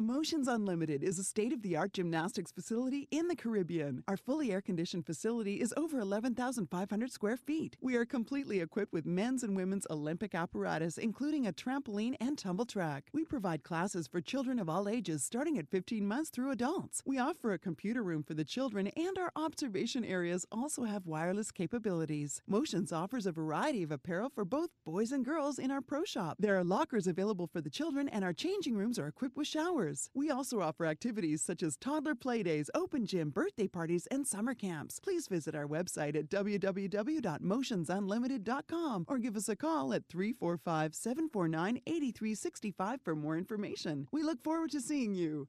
Motions Unlimited is a state of the art gymnastics facility in the Caribbean. Our fully air conditioned facility is over 11,500 square feet. We are completely equipped with men's and women's Olympic apparatus, including a trampoline and tumble trak. We provide classes for children of all ages, starting at 15 months through adults. We offer a computer room for the children, and our observation areas also have wireless capabilities. Motions offers a variety of apparel for both boys and girls in our pro shop. There are lockers available for the children, and our changing rooms are equipped with showers. We also offer activities such as toddler playdays, open gym, birthday parties, and summer camps. Please visit our website at www.motionsunlimited.com or give us a call at 345 749 8365 for more information. We look forward to seeing you.